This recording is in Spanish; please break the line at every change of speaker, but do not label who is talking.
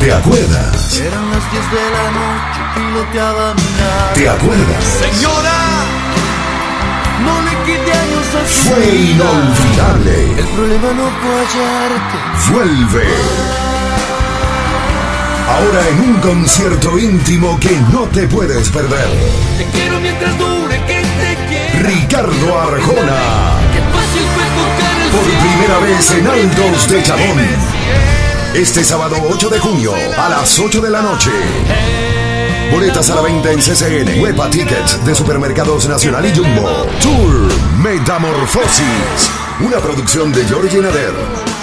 ¿Te acuerdas?
Eran las 10 de la noche, piloteaba mi.
¿Te acuerdas?
Señora, no le quite años a su
Fue
vida.
inolvidable.
El problema no fue hallarte.
Vuelve. Ahora en un concierto íntimo que no te puedes perder.
Te quiero mientras dure que te quiero.
Ricardo Arjona.
Qué fácil fue tocar el
Por primera vez en Altos de Chabón. Este sábado 8 de junio a las 8 de la noche. Boletas a la venta en CCN, Huepa Tickets de Supermercados Nacional y Jumbo. Tour Metamorfosis. Una producción de Georgie Nader.